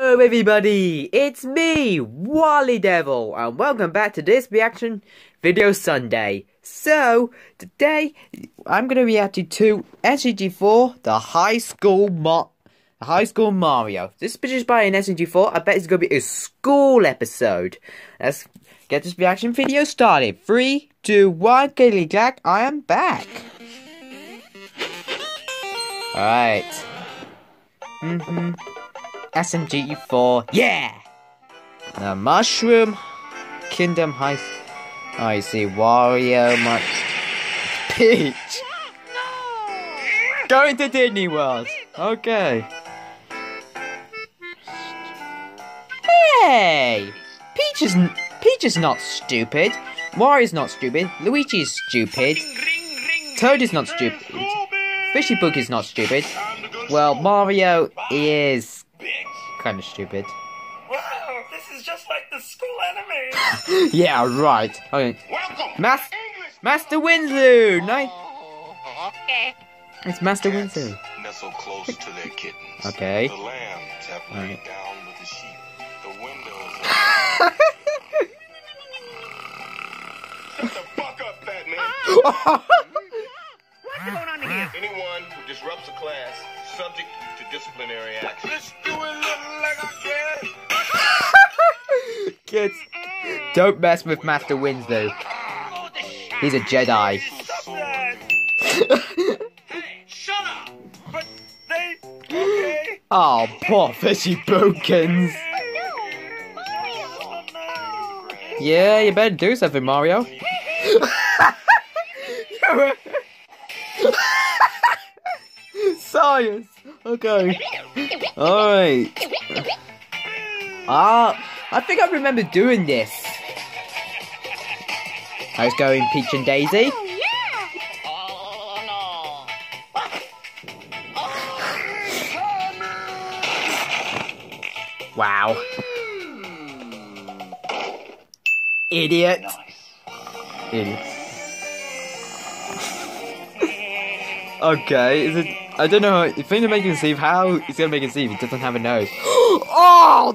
Hello everybody, it's me, Wally Devil, and welcome back to this reaction video Sunday. So, today, I'm going to react to SMG4, the High School Mo the High School Mario. This is produced by an SMG4, I bet it's going to be a school episode. Let's get this reaction video started. Three, two, one, clickety jack, I am back. Alright. Mm-hmm. SMG4, yeah! The Mushroom Kingdom High. Oh, I see Wario, Much Peach. Going to Disney World. Okay. Hey, Peach is Peach is not stupid. Wario's not stupid. Luigi's stupid. Toad is not stupid. Fishy Book is not stupid. Well, Mario is kind of stupid. Wow, this is just like the school anime. yeah, right. Okay. Mas Master Winzu! Nice. Okay. It's Master Winzu. Nestle close to their kittens. Okay. The lambs have laid Right. down with the sheep. The windows. Shut the fuck up, fat man. What's going on here? Anyone who disrupts a class, subject to disciplinary action. Let's do it little like I can. Kids, don't mess with Master Winzu. He's a Jedi. Stop that. hey, shut up. But they. Okay. Oh, poor Fishy Boopkins. Yeah, you better do something, Mario. Science. Okay. Alright. Ah, I think I remember doing this. How's going, Peach and Daisy? Wow. Idiot. Idiot. okay, is it? I don't know. If to make him see how he's gonna make him see he doesn't have a nose. oh!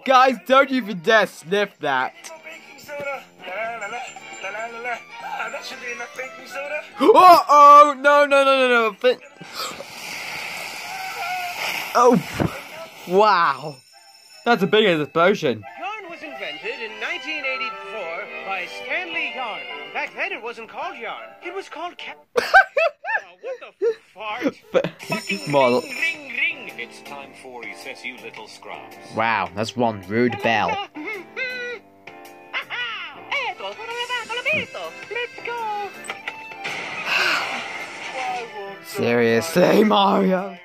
Guys, don't even dare sniff that. Uh oh! No, no, no, no, no. Oh! Wow! That's a big explosion. Yarn was invented in 1984 by Stanley Yarn. Back then, it wasn't called yarn. It was called cat. oh, what the fart? But, model. Ring, ring! It's time for recess, you little scrubs. Wow, that's one rude bell. Eto, sono arrivato, l'ho visto. Let's go. Seriously, Mario.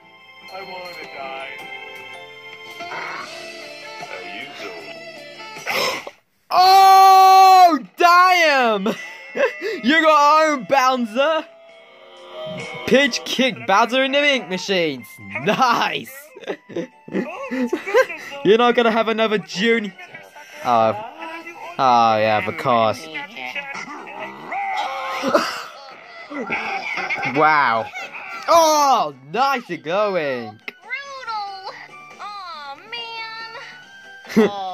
Damn! you got own Bowser. Pitch kick Bowser in the ink machines. Nice. You're not gonna have another June. Oh, oh yeah, of course. Wow. Oh, nice going. Brutal. Oh, man.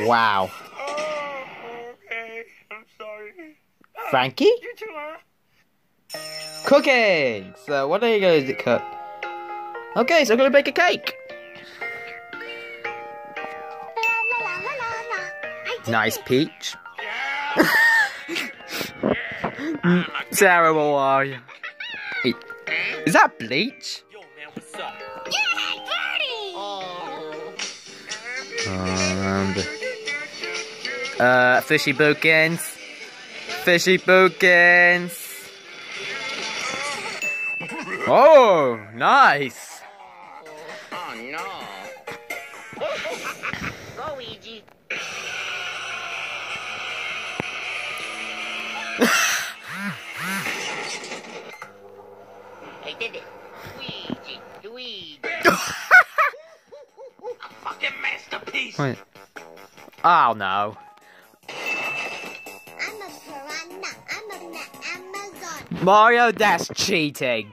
Wow. Frankie? Cooking! So, what are you going to cook? Okay, so I'm going to bake a cake. Nice peach. Sarah, how are you? Is that bleach? Uh, fishy Boopkins. Fishy bookends. Oh, nice. Oh, no. Luigi. I did it. Luigi, Luigi. Fucking. Wait. Oh no. I'm a piranha. I'm in Amazon. Mario, that's cheating.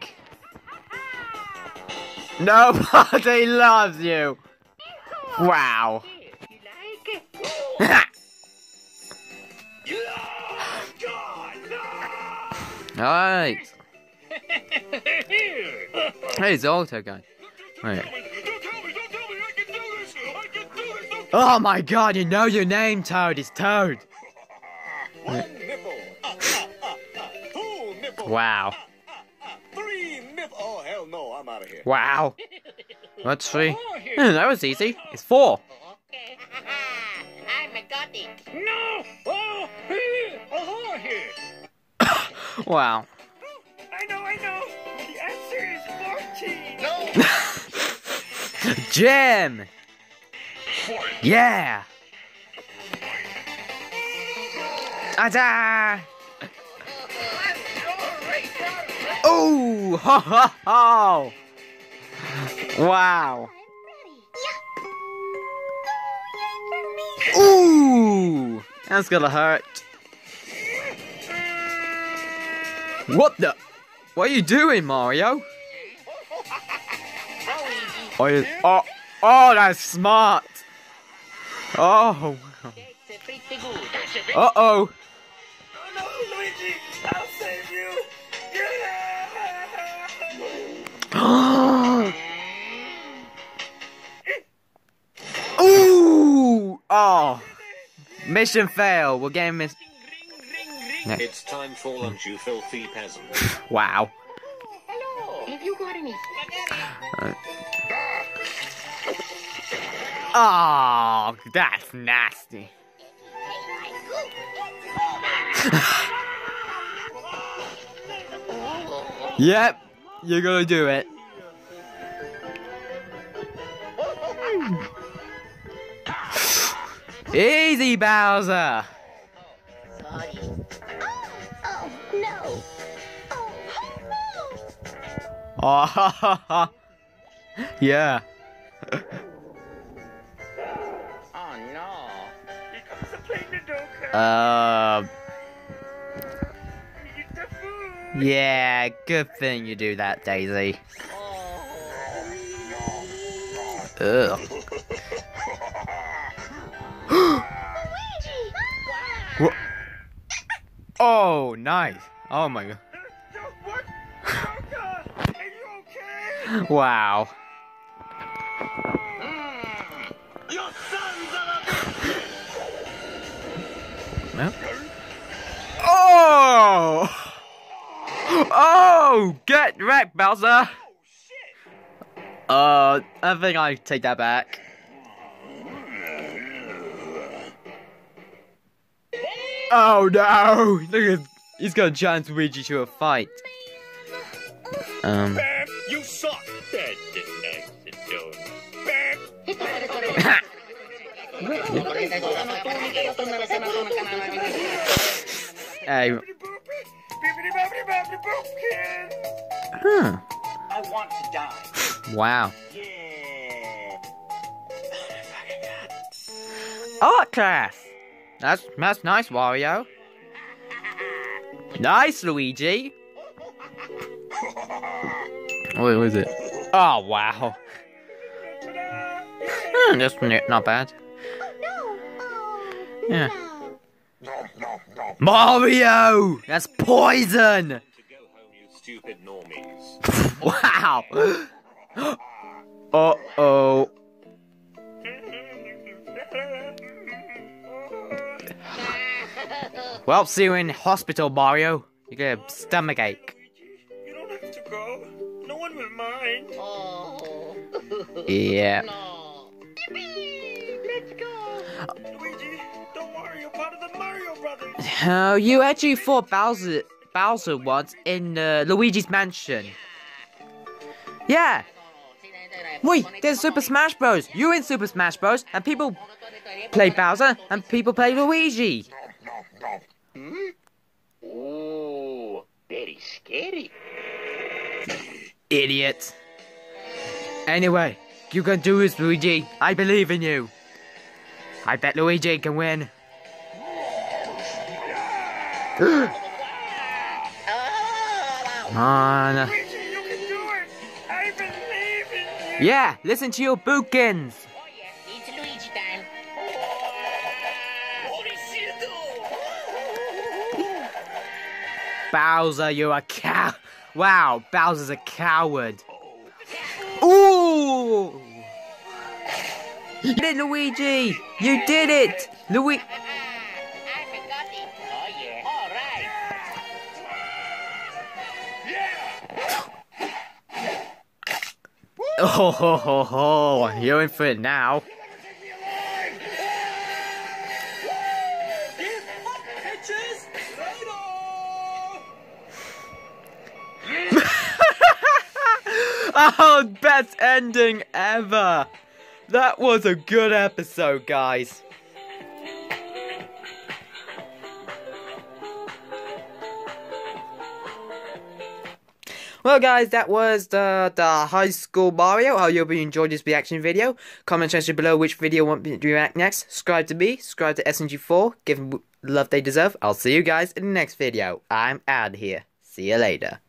Nobody loves you. Wow. You? Alright. Hey, it's the auto guy. Wait. Don't tell me, don't tell me, I can do this! I can do this! Don't Oh my god, you know your name, Toad. It's Toad. One nipple. Ah, ah, ah. Two nipple. Wow. Three nipple. Oh, hell no, I'm out of here. Wow. What's three? Hmm, that was easy. It's four. Okay. I'm a got. No! Oh! Oh, here! Wow. I know, I know! The answer is 14! No! Jim! Yeah! Atta! Ooh! Ho ho ho! Wow! Ooh! That's gonna hurt. What the? What are you doing, Mario? Oh, you, oh, oh, that's smart. Oh, uh, pretty uh oh. No, Luigi! I'll save you! Ooh! Oh. Mission fail. We're getting miss. It's time for lunch, you filthy peasant. Wow. Hello. Have you got any? Oh, that's nasty. Yep, you're gonna do it. Easy, Bowser. Oh, oh, no. Oh, no. Oh, yeah. Uh, Eat the food! yeah. Good thing you do that, Daisy. Ugh. Oh, nice. Oh my god. What? Doka! Are you okay? Wow. A... Well. Oh! Oh! Get wrecked, Bowser! Uh, I think I take that back. Oh no! Look at he's gonna challenge Luigi to a fight. Um. You suck! Hey. Huh. I want to die. Wow. Yeah. Art class. That's that's nice, Wario. Nice, Luigi. Wait, what is it? Oh wow. Hmm, that's not bad. No. Yeah. Mario! That's poison! To go home, you stupid normies. Wow! uh oh. Well, see you in hospital, Mario. You get a stomach ache. You don't have to go. No one will mind. Oh. Yeah. no. Oh, you actually fought Bowser, Bowser once in uh, Luigi's Mansion. Yeah. Wait, there's Super Smash Bros. You in Super Smash Bros. And people play Bowser and people play Luigi. Oh, very scary. Idiot. Anyway, you can do this, Luigi. I believe in you. I bet Luigi can win. Come on. Yeah, listen to your Boopkins. Bowser, you're a cow. Wow, Bowser's a coward. Ooh! Luigi! You did it! Luigi. Oh ho ho ho! You're in for it now. oh, best ending ever! That was a good episode, guys. Well, guys, that was the the high school Mario. I hope you enjoyed this reaction video. Comment section below which video want me to react next. Subscribe to me. Subscribe to SMG4. Give them love they deserve. I'll see you guys in the next video. I'm out here. See you later.